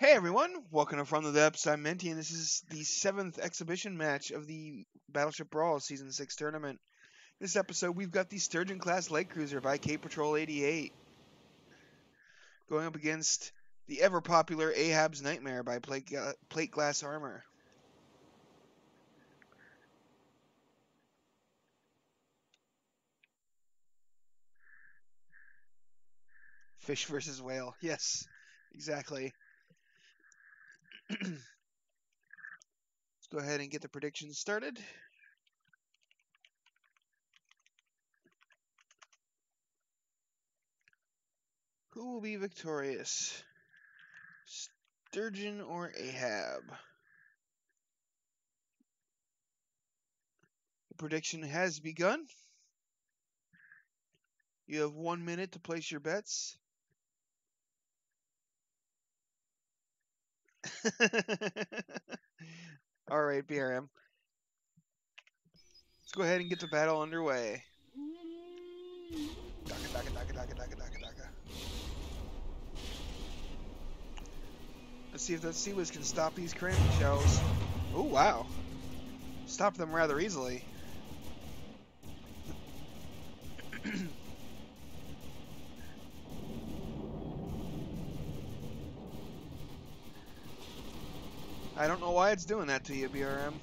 Hey everyone, welcome to From the Depths. I'm Menti, and this is the seventh exhibition match of the Battleship Brawl Season 6 tournament. This episode, we've got the Sturgeon class light cruiser by Cape Patrol 88 going up against the ever popular Ahab's Nightmare by Plate, Plate Glass Armor. Fish versus whale. Yes, exactly. Let's go ahead and get the predictions started. Who will be victorious? Sturgeon or Ahab? The prediction has begun. You have one minute to place your bets. All right, BRM. Let's go ahead and get the battle underway. Daka, daka, daka, daka, daka, daka, daka. Let's see if the CIWS can stop these cramming shells. Oh, wow. Stop them rather easily. I don't know why it's doing that to you, BRM.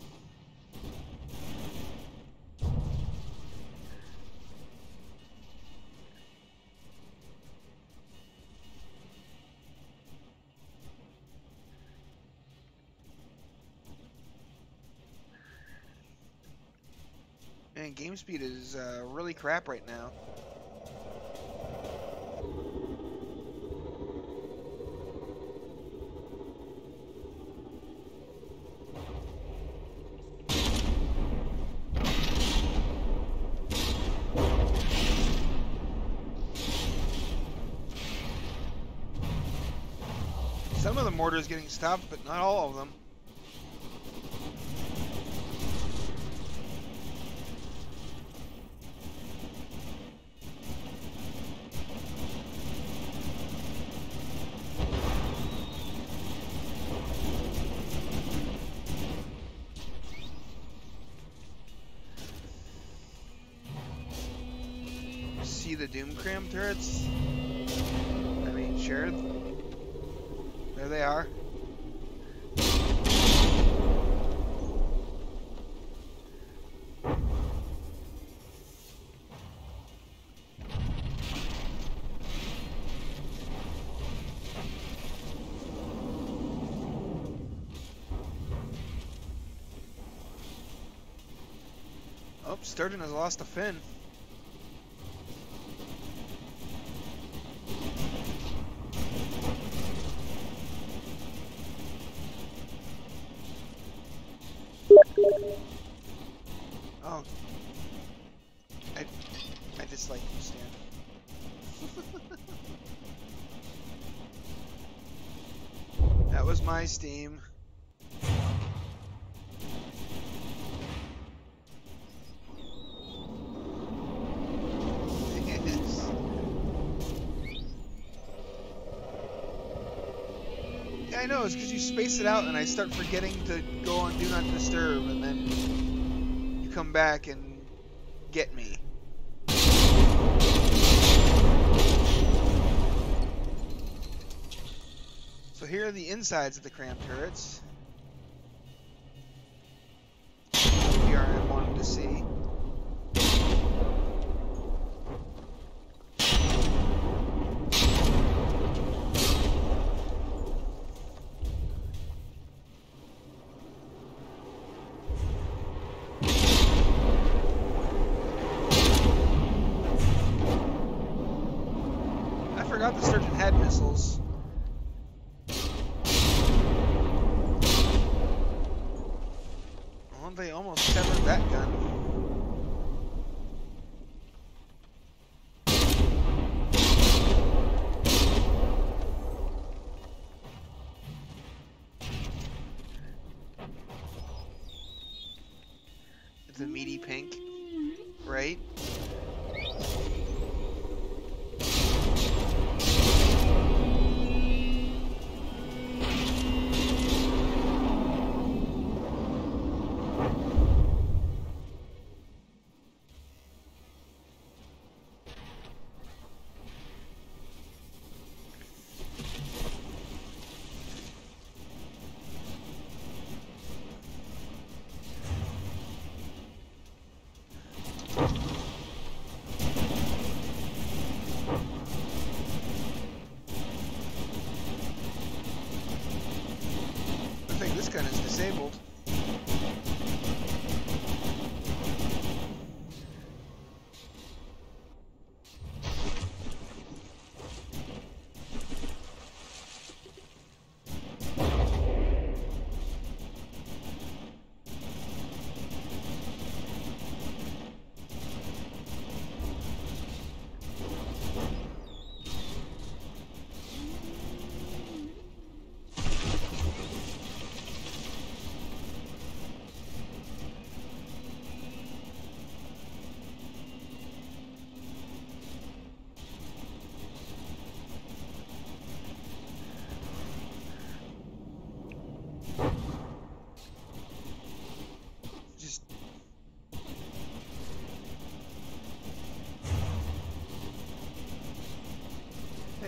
Man, game speed is uh, really crap right now. Mortars getting stopped, but not all of them. Sturgeon has lost a fin. I know. It's because you space it out, and I start forgetting to go on Do Not Disturb, and then you come back and get me. So here are the insides of the cram turrets. Shotgun is disabled.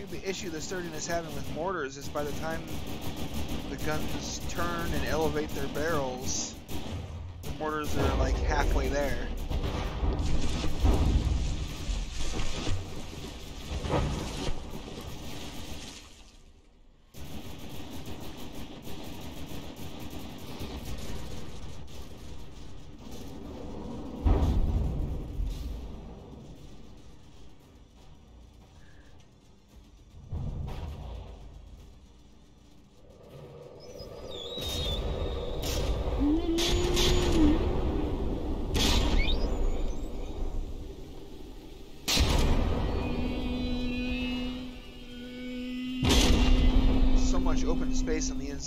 The issue the Sturgeon is having with mortars is by the time the guns turn and elevate their barrels, the mortars are like halfway there.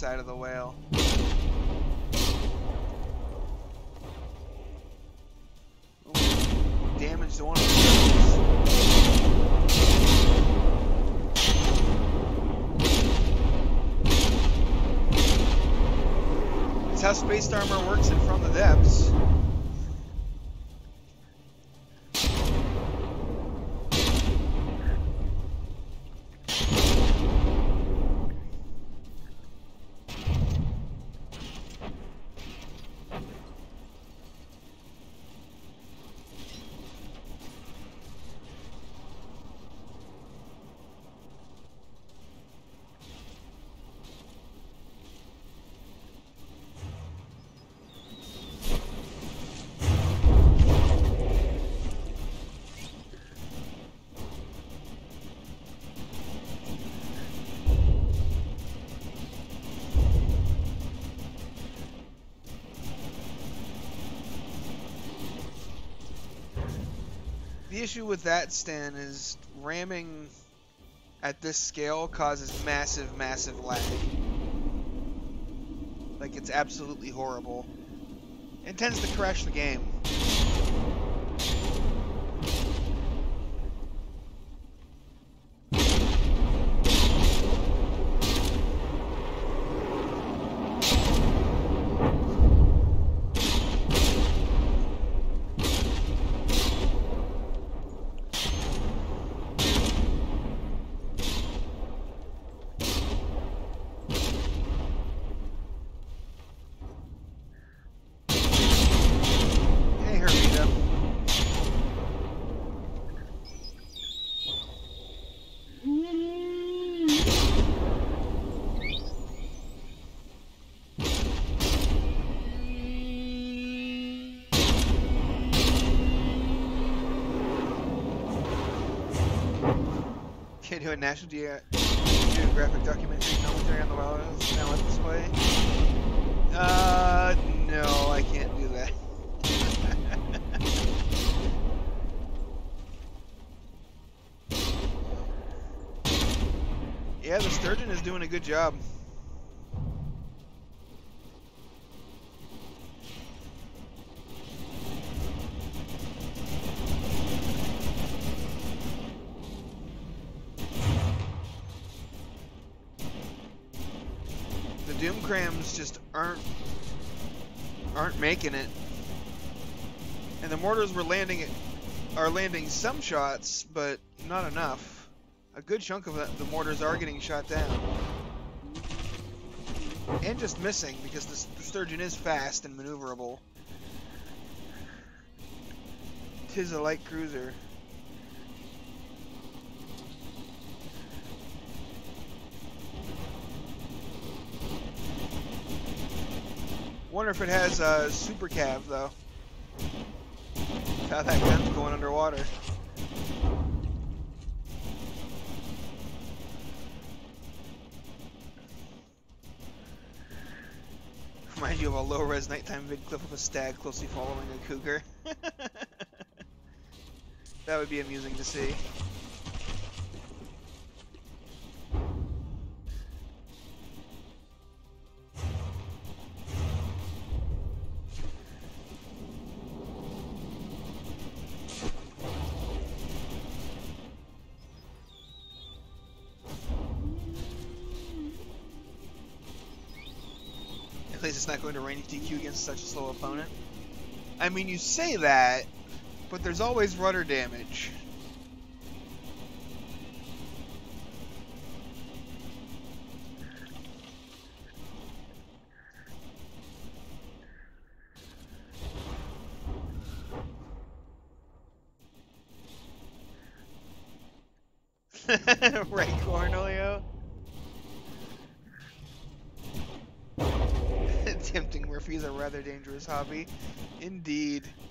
Inside of the whale. One of. It's how spaced armor works in From the Depths. The issue with that Stan is ramming at this scale causes massive, massive lag. Like it's absolutely horrible. It tends to crash the game. Can't do a National Ge- Geographic documentary commentary on the wilderness now this way. Uh, no, I can't do that. yeah, the sturgeon is doing a good job. Making it. And the mortars were landing are landing some shots, but not enough. A good chunk of the, mortars are getting shot down. And just missing because the sturgeon is fast and maneuverable. Tis a light cruiser. Wonder if it has a uh, super cav though. How that gun's going underwater. Remind you of a low-res nighttime vid clip of a stag closely following a cougar. that would be amusing to see. Least it's not going to range DQ against such a slow opponent. I mean, you say that, but there's always rudder damage. right, Cornelio? Attempting Murphy is a rather dangerous hobby. Indeed. Indeed.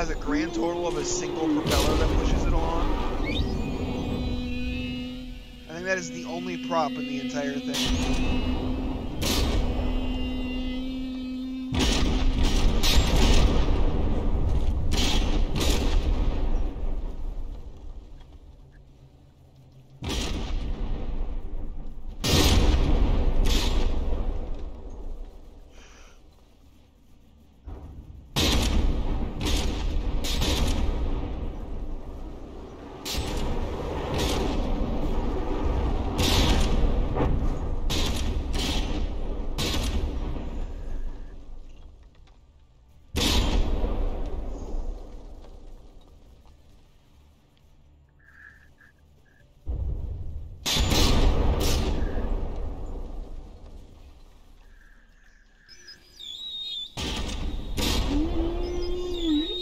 Has a grand total of a single propeller that pushes it along. I think that is the only prop in the entire thing.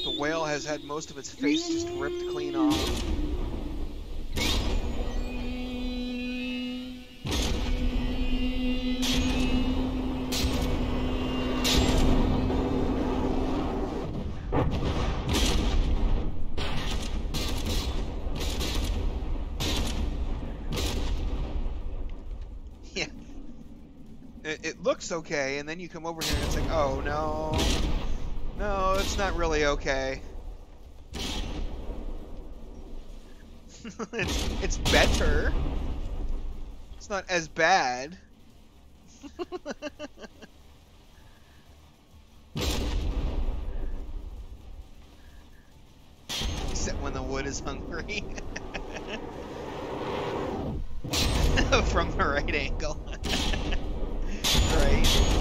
The whale has had most of its face just ripped clean off. Yeah. It, it looks okay, and then you come over here and it's like, oh no. No, it's not really okay. it's, it's better. It's not as bad. Except when the wood is hungry. From the right angle. right?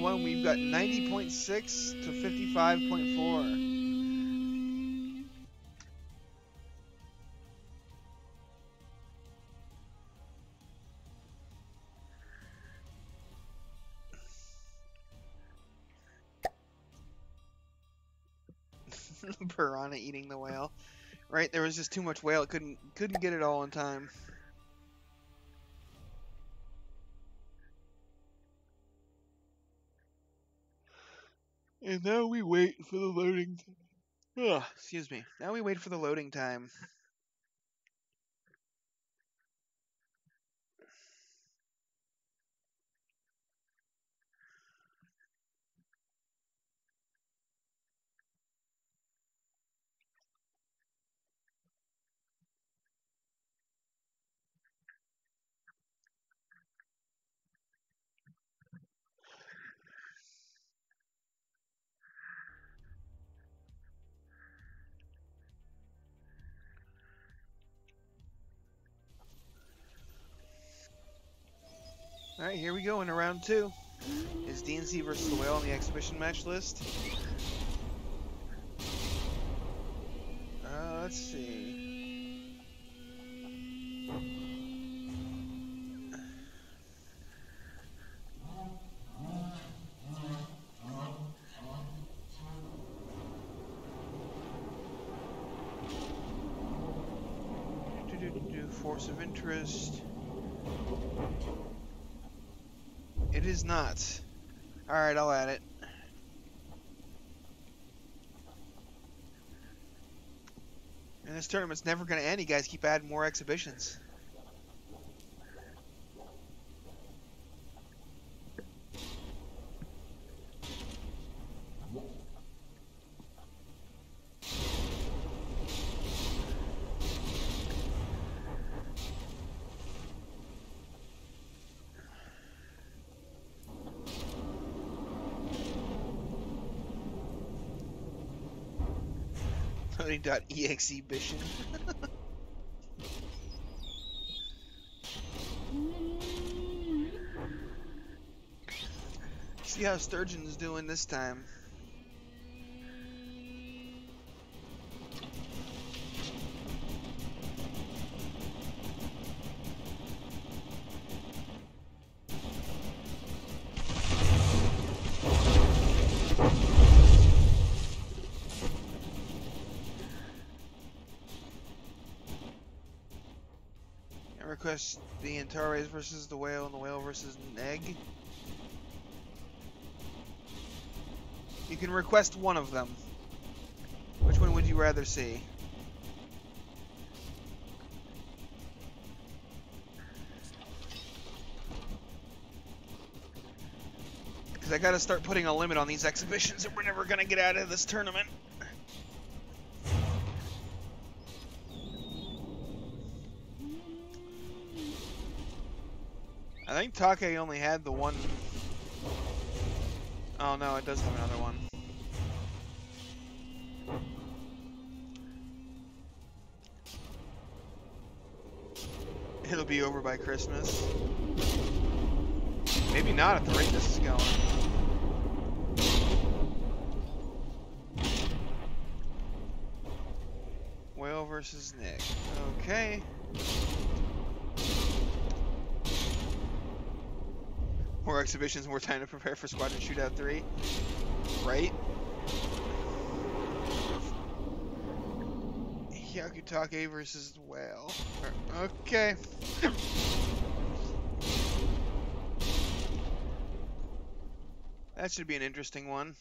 1, we've got 90.6 to 55.4. Piranha eating the whale. Right, there was just too much whale. It couldn't couldn't get it all in time. And now we wait for the loading time. Excuse me. Now we wait for the loading time. Alright, here we go into round two. Is DNC versus the Whale on the exhibition match list? Uh, let's see. Do-do-do-do, Force of interest. It is not. Alright, I'll add it. And this tournament's never going to end. You guys keep adding more exhibitions. Loading.exe bition. See how Sturgeon's doing this time. Request the Antares versus the whale and the whale versus Neg. You can request one of them. Which one would you rather see? Because I gotta start putting a limit on these exhibitions and we're never gonna get out of this tournament. I think Take only had the one. Oh no, it does have another one. It'll be over by Christmas. Maybe not at the rate this is going. Whale versus Nick. Okay. More exhibitions, more time to prepare for Squadron Shootout 3. Right? Hyakutake versus Whale. Okay. that should be an interesting one.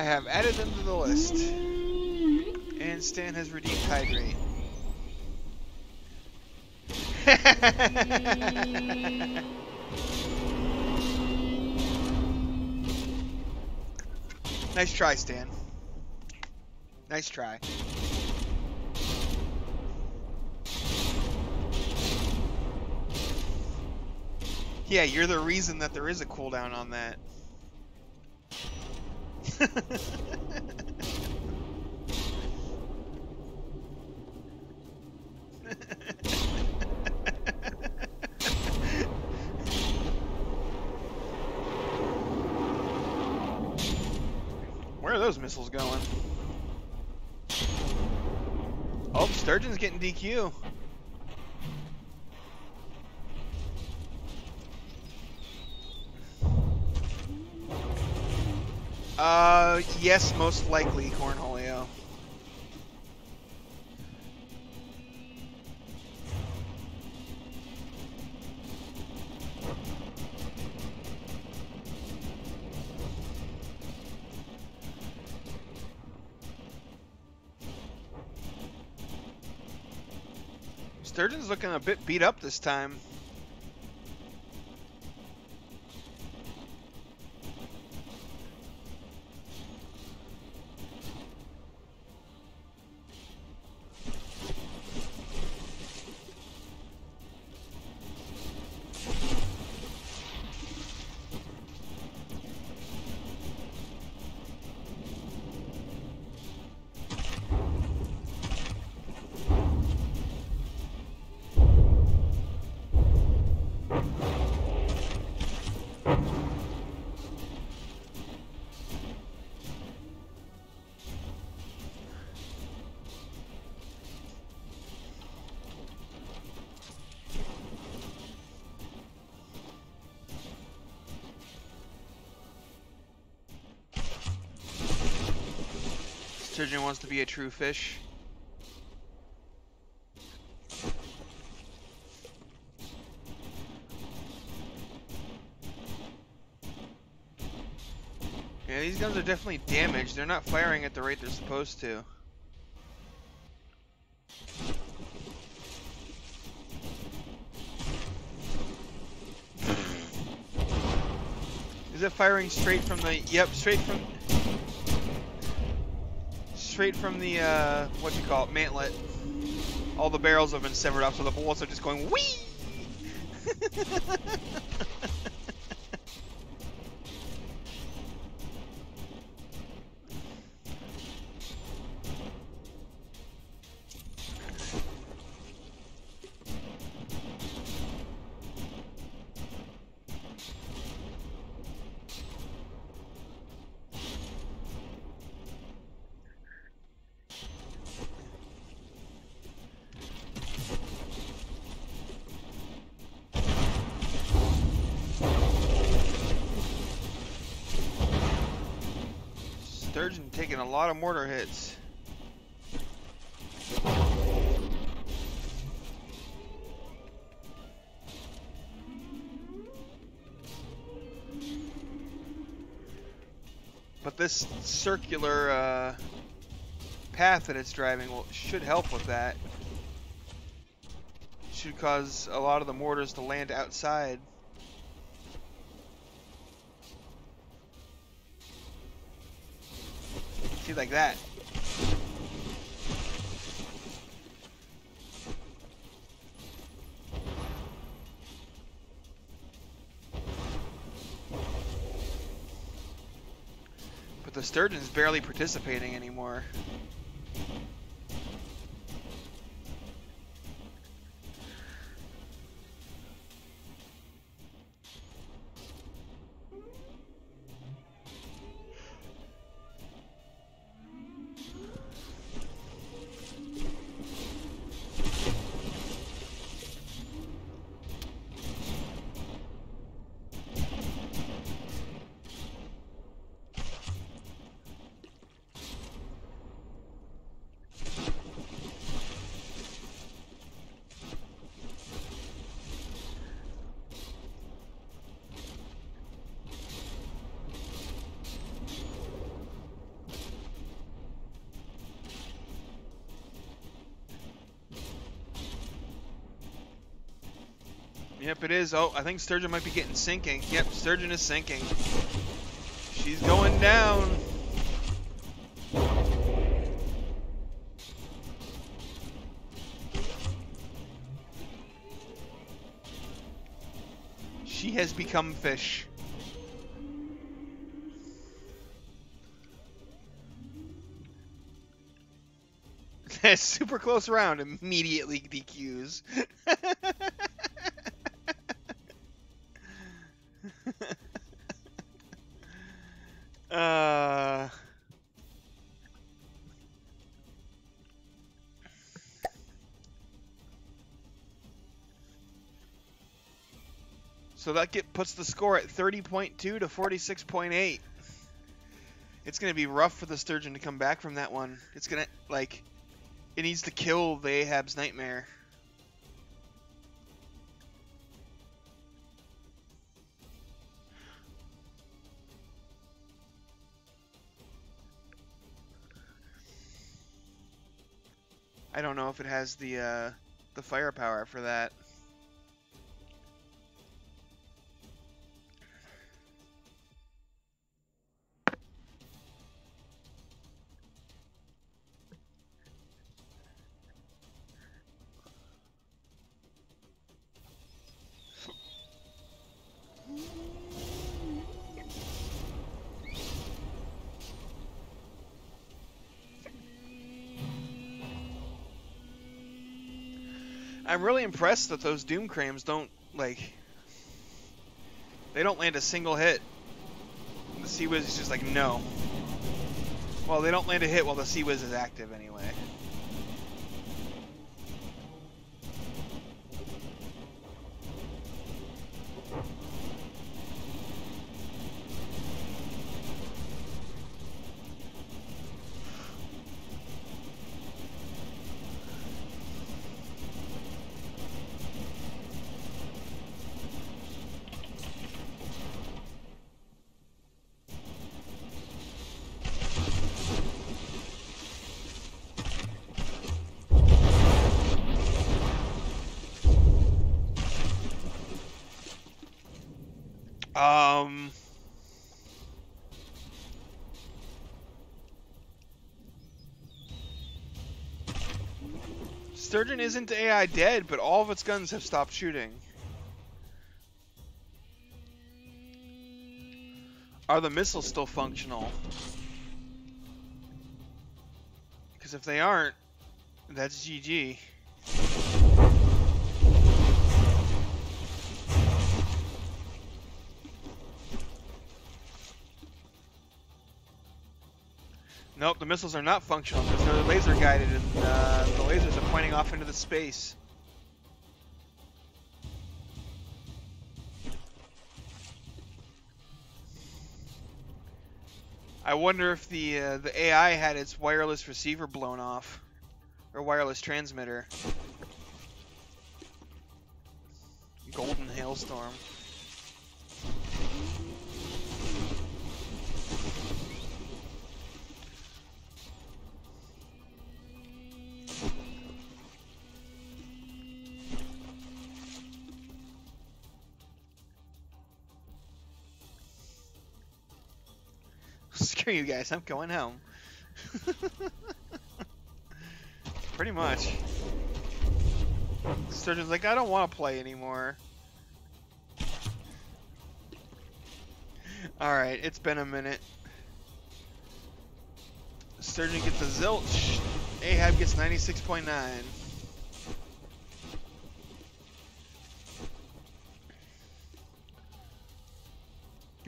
I have added them to the list. And Stan has redeemed Hydrate. nice try, Stan. Nice try. Yeah, you're the reason that there is a cooldown on that. Where are those missiles going? Oh, Sturgeon's getting DQ. Uh, yes, most likely, Cornholio. Sturgeon's looking a bit beat up this time. Sturgeon wants to be a true fish. Yeah, these guns are definitely damaged. They're not firing at the rate they're supposed to. Is it firing straight from the... Yep, straight from... Straight from the, uh, what you call it, mantlet. All the barrels have been severed off, so the bullets are just going whee! taking a lot of mortar hits. But this circular uh, path that it's driving will, should help with that. Should cause a lot of the mortars to land outside. Like that. But the sturgeon's barely participating anymore. Yep, it is. Oh, I think Sturgeon might be getting sinking. Yep, Sturgeon is sinking. She's going down. She has become fish. That's super close round, immediately DQs. So that get puts the score at 30.2 to 46.8. It's going to be rough for the Sturgeon to come back from that one. It's going to, like, it needs to kill the Ahab's Nightmare. I don't know if it has the uh, the firepower for that. I'm really impressed that those Doom Crams don't, like, they don't land a single hit. The CIWS is just like, no. Well, they don't land a hit while the CIWS is active anyway. Sturgeon isn't AI dead, but all of its guns have stopped shooting. Are the missiles still functional? Because if they aren't, that's GG. Nope, the missiles are not functional because they're laser guided and uh, the lasers are pointing off into the space. I wonder if the uh, the AI had its wireless receiver blown off, or wireless transmitter. Golden hailstorm. Screw you guys, I'm going home. Pretty much. Sturgeon's like, I don't want to play anymore. Alright, it's been a minute. Sturgeon gets a zilch. Ahab gets 96.9.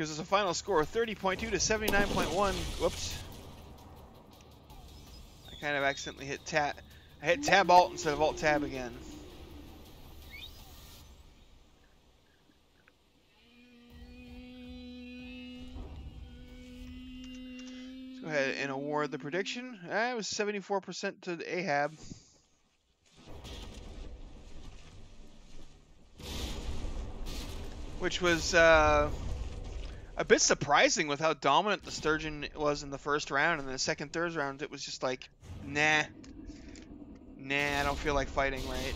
Gives us a final score of 30.2 to 79.1. Whoops. I kind of accidentally hit tab. I hit tab alt instead of alt tab again. Let's go ahead and award the prediction. Uh, it was 74% to Ahab. Which was uh, a bit surprising with how dominant the Sturgeon was in the first round, and then the second, third round, it was just like, nah, nah, I don't feel like fighting, right?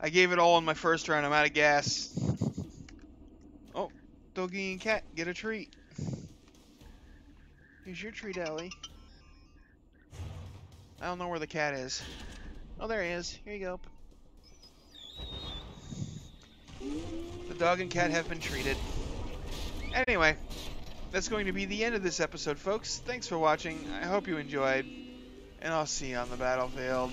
I gave it all in my first round. I'm out of gas. Oh, doggy and cat, get a treat. Here's your treat, Ellie. I don't know where the cat is. Oh, there he is. Here you go. Dog and cat have been treated. Anyway, that's going to be the end of this episode, folks. Thanks for watching. I hope you enjoyed, and I'll see you on the battlefield.